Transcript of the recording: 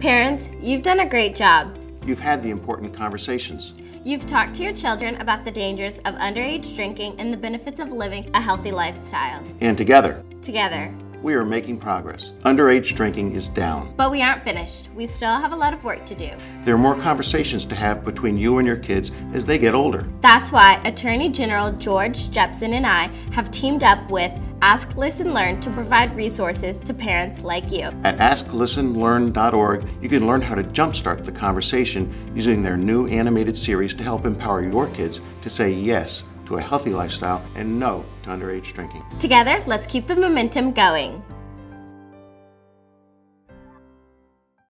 Parents, you've done a great job. You've had the important conversations. You've talked to your children about the dangers of underage drinking and the benefits of living a healthy lifestyle. And together, Together. we are making progress. Underage drinking is down. But we aren't finished. We still have a lot of work to do. There are more conversations to have between you and your kids as they get older. That's why Attorney General George Jepsen and I have teamed up with Ask, Listen, Learn to provide resources to parents like you. At AskListenLearn.org, you can learn how to jumpstart the conversation using their new animated series to help empower your kids to say yes to a healthy lifestyle and no to underage drinking. Together, let's keep the momentum going.